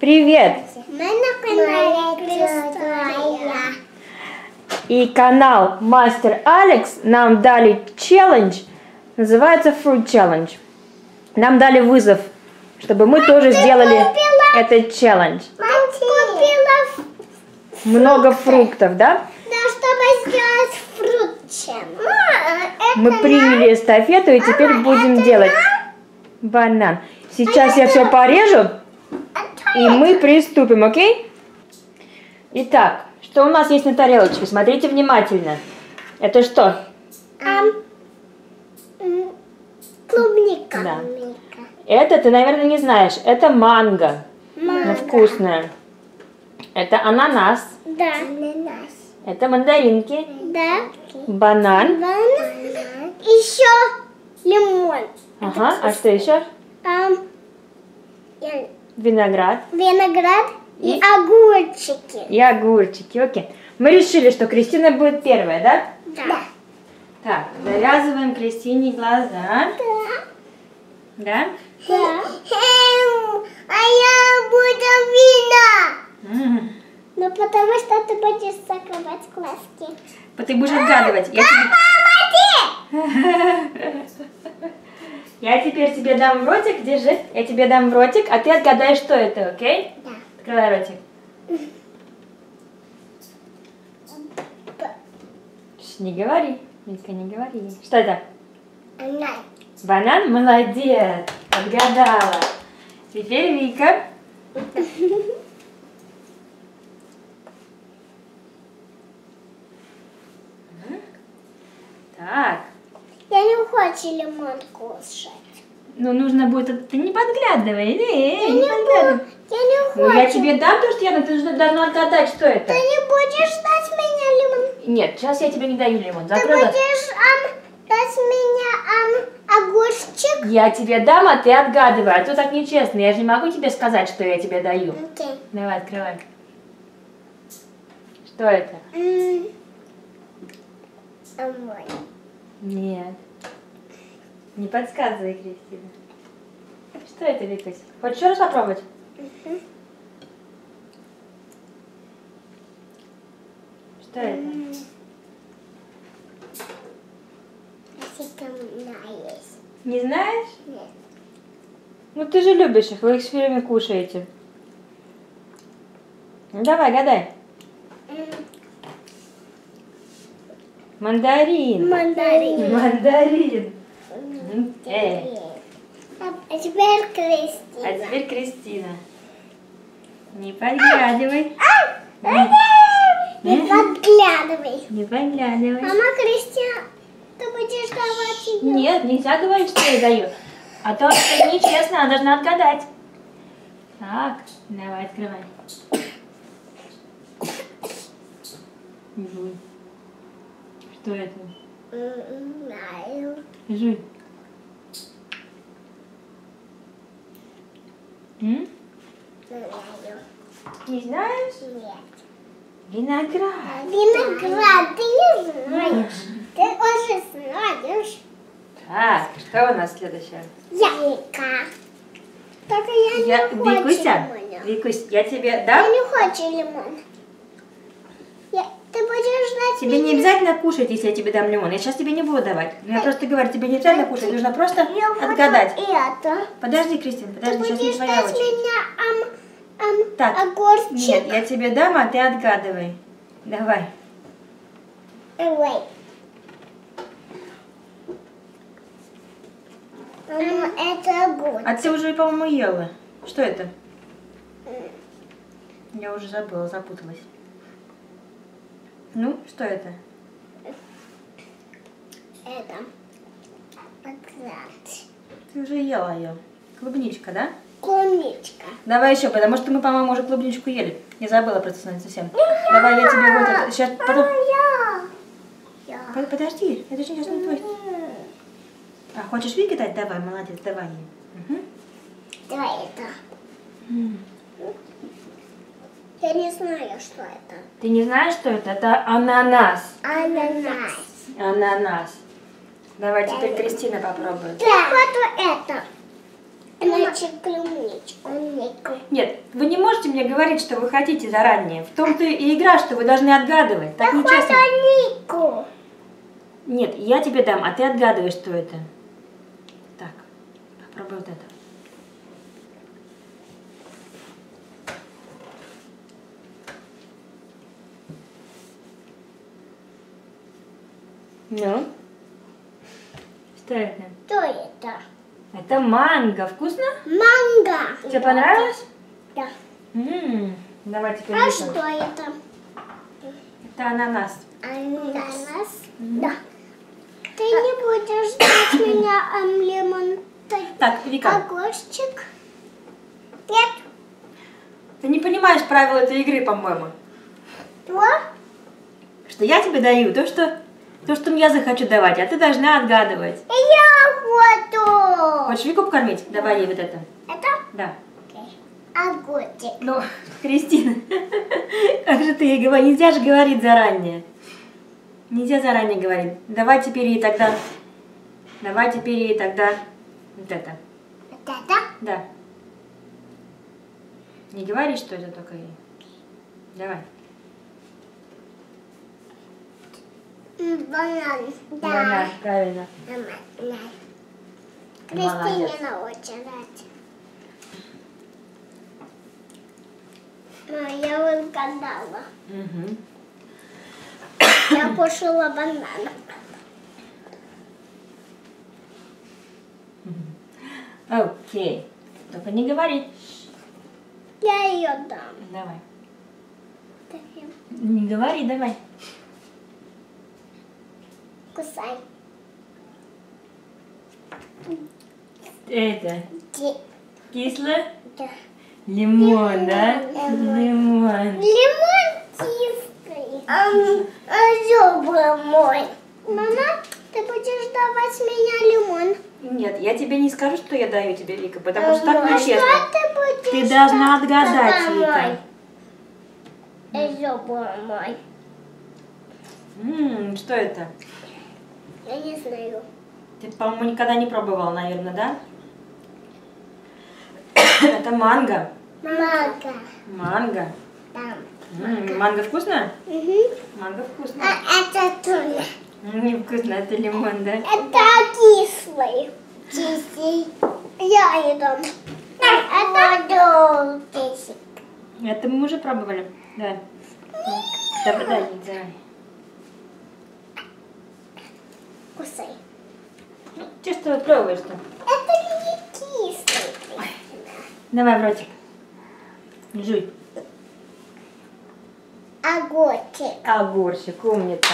Привет! Мы на канале Крестная. И канал Мастер Алекс нам дали челлендж, называется Fruit Challenge. Нам дали вызов, чтобы мы тоже сделали купила? этот челлендж. Мам купила Много фруктов, да? да, чтобы сделать фрутчем. Мы приняли эстафету и теперь будем делать банан. Сейчас я все порежу, и мы приступим, окей? Итак, что у нас есть на тарелочке? Смотрите внимательно. Это что? Клубника. Да. Это ты, наверное, не знаешь. Это манго. Ну, Манго. вкусное. Это ананас. Да. Ананас. Это мандаринки. Да. Банан. Еще лимон. Ага, а что еще? Я- Виноград. виноград и, И- огурчики. И огурчики, окей. Мы решили, что Кристина будет первая, да? Да. Так, завязываем Кристине глаза. Да? Да. А я буду вина. М. Ну, потому что ты будешь закрывать глазки. Ты будешь отгадывать. Я, тебе- Я теперь тебе дам в ротик, держи. Я тебе дам в ротик, а ты отгадаешь, что это, окей? Да. Открывай ротик. Не говори, Вика, не говори. Что это? Она. Банан? Молодец, отгадала. Теперь Вика. Так, Я не хочу лимон кушать. ну нужно будет... Ты не подглядывай, э, Я не не подглядывай. Я не Ну хочу. я тебе дам то, что я ты же должна отгадать, что это. Ты не будешь дать меня лимон. Нет, сейчас я тебе не даю лимон. Ты Закрой глаза. будешь ам, дать меня ам, огурчик. Я тебе дам, а ты отгадывай. А то так нечестно. Я же не могу тебе сказать, что я тебе даю. Окей. Давай, открывай. Что это? М. Ой. Нет. Не подсказывай, Кристина. Что это, Викась? Хочешь еще раз попробовать? Мгм. Что это? Не знаешь? Нет. Ну ты же любишь их, вы их все время кушаете. Ну давай, гадай. Мандарин. Мандарин. Мандарин. Э. А а теперь Кристина. А теперь Кристина. Не подглядывай. Не подглядывай. Не подглядывай. Мама Кристина, ты будешь давать ее? Нет, нельзя говорить, что я даю. А то это нечестно, она должна отгадать. Так, давай, открывай. Жуй. Что это? Знаю. Жуй. М? Знаю. Не знаешь? Нет. Виноград. Виноград, ты не знаешь. Ты уже знаешь. Так, что у нас следующее? Яйка. Только я не Я, хочу Викуся, лимона. Викусь, я тебе Я дам? не хочу лимон. Я, ты будешь знать Тебе не обязательно кушать, если я тебе дам лимон. Я сейчас тебе не буду давать. Я просто говорю, тебе не обязательно кушать, нужно просто Я отгадать. это. Подожди, Кристин, Ты подожди, сейчас не твоя очередь. меня ам, ам, Так, огурчик. Нет, я тебе дам, а ты отгадывай. Давай. Мама, это огурчик. А ты уже, по-моему, ела. Что это? Я уже забыла, запуталась. Ну, что это? Это. Пократ. Ты уже ела ее. Клубничка, да? Клубничка. Давай еще, потому что мы, по-моему, уже клубничку ели. Я забыла просто совсем. Давай я тебе вот это. Сейчас потом. Я. Я. Под- Подожди, это же сейчас не твой. А хочешь Вике дать? Давай, молодец, давай ей. Мгм. Давай это. Я не знаю, что это. Ты не знаешь, что это? Это ананас. Ананас. Ананас. Давай теперь Кристина попробует. Так, вот это. Иначе. Клубнику. Нет, вы не можете мне говорить, что вы хотите заранее. В том-то и игра, что вы должны отгадывать. Так нечестно. Клубнику. Нет, я тебе дам, а ты отгадываешь, что это. Так, попробуй вот это. Ну? Что это? Что это? Это манго. Вкусно? Манго. Тебе понравилось? Да. М, Давай теперь А листом. что это? Это ананас. Ананас. Да. Ты не будешь ждать меня, эм, лимон. Так, Вика, Огурчик. Нет. ты не понимаешь правила этой игры, по-моему. Что? Что я тебе даю то, что то, что я захочу давать, а ты должна отгадывать. Я буду. Хочешь Вику покормить? Давай ей вот это. Это Да. огурчик. Ну, Кристина, как же ты ей говоришь? Нельзя же говорить заранее. Нельзя заранее говорить. Давай теперь ей тогда... Давай теперь ей тогда вот это. Вот это? Да. Не говори, что это только ей. Давай. М, Банан. Да. Банан, правильно. Банан. Молодец. Кристине на очередь. Я угадала. Мгм. Я кушала банан. Окей. Только не говори. Я ее дам. Давай. Не говори, давай. Кусай. Это Ди- кисло? да. Лимон, да? Лимон. Лимон. Лимон чистый. А, зубы мой. Мама, ты будешь давать меня лимон. Нет, я тебе не скажу, что я даю тебе, Вика, потому что так нечестно. Что ты будешь Ты должна отгадать? Вика. Зубы мой. М, что это? Я не знаю. Ты, по-моему, никогда не пробовала, наверное, да? Это манго. Манго. Там. М, манго вкусно? Манго вкусно. А это тоже. Не вкусно, это лимон, да? Это кислый. Чистый. Я иду. Это. Это мы уже пробовали. Да. Давай, дай, давай. Кусай. Ну, ты что пробуешь-то? Это не кислый. Давай в ротик. Жуй. Огурчик. Огурчик, умница.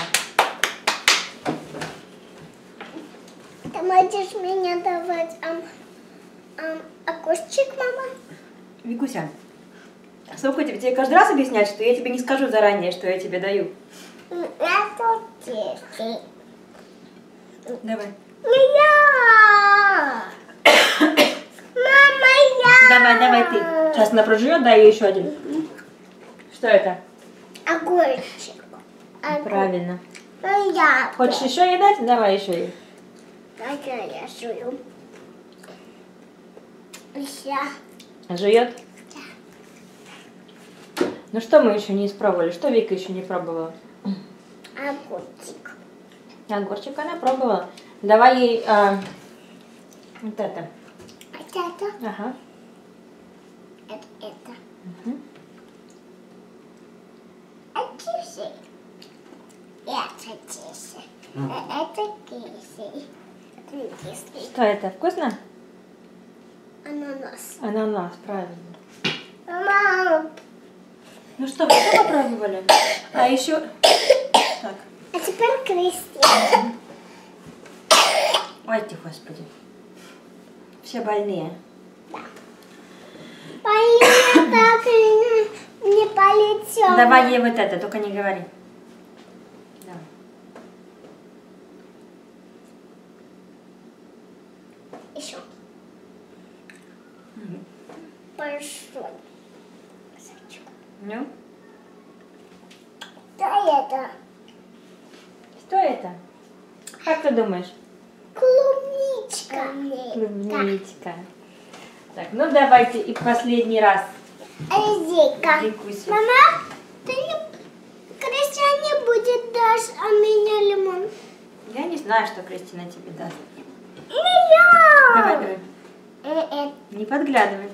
Ты можешь меня давать ам, ам, огурчик, мама? Викуся, сколько тебе? Тебе каждый раз объяснять, что я тебе не скажу заранее, что я тебе даю? Это кислый. Давай. Я! Мама, я! Давай, давай ты. Сейчас она прожует, дай ей еще один. Что это? Огурчик. Огур- Правильно. Я. Хочешь еще ей дать? Давай еще ей. Так я жую. Я. Жует? Ну что мы еще не испробовали? Что Вика еще не пробовала? Огурчик. Огурчик она пробовала. Давай ей а, вот это. Вот это. Ага. Это. Это. Мгм. Это кисель. Это кисель. Э, Это кисель. Это не кисель. Что это? Вкусно? Ананас. Ананас, правильно. Мама, Ну что, вы что попробовали? А еще... Теперь Кристина. Ой ты, господи. Все больные. Полина так и не, полетела. Давай ей вот это, только не говори. Еще. Большой. Ну, Да это что это? Как ты думаешь? клубничка. Клубничка. Так, ну давайте и последний раз. Викуся. Мама, ты не... Крестьяне будет дашь, а меня лимон. Я не знаю, что Кристина тебе даст. Не я. Давай, давай. Э, э, Не подглядывай.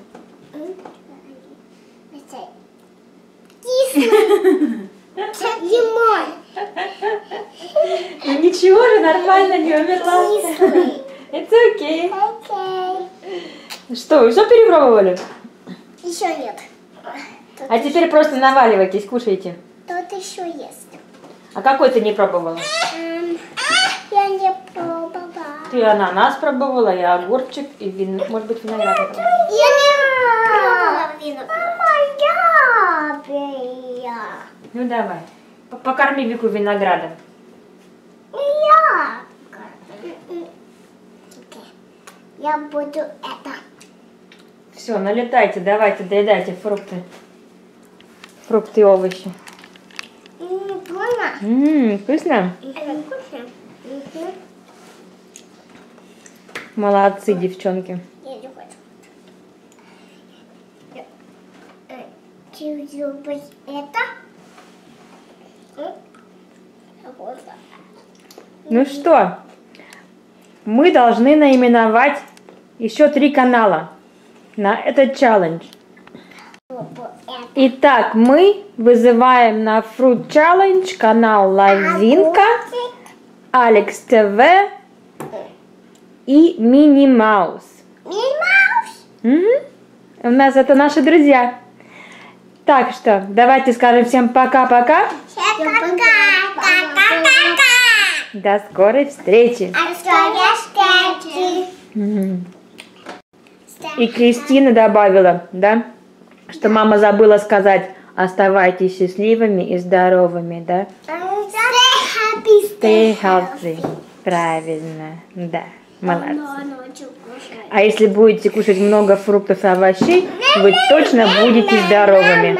Кислый. Лимон. Ну ничего же, нормально, не умерла. Это окей. Что, вы все перепробовали? Еще нет. Тут, А теперь просто наваливайтесь, кушайте. тут еще есть. А какой ты не пробовала? М, Я не пробовала. Ты ананас пробовала, и огурчик, и вин... может быть виноград. я. Я не пробовала. Мама, я. Ну давай. Покорми Вику виноградом. Я. Я буду это. Все, налетайте, давайте, доедайте фрукты. Фрукты и овощи. Больно? Ммм, вкусно? Это вкусно? Молодцы, девчонки. Я не хочу. Э, Ты любишь это? М? Вот. Ну что, мы должны наименовать еще три канала на этот челлендж. Итак, мы вызываем на Fruit Challenge канал Лавинка, Алекс ТВ и Мини Маус. Мимаус. Мгм. У нас это наши друзья. Так что давайте скажем всем пока-пока. Пока-пока. До скорой встречи. И Кристина добавила, да, что мама забыла сказать, оставайтесь счастливыми и здоровыми, да? Stay happy, Stay healthy. Правильно, да, молодцы. А если будете кушать много фруктов и овощей, вы точно будете здоровыми.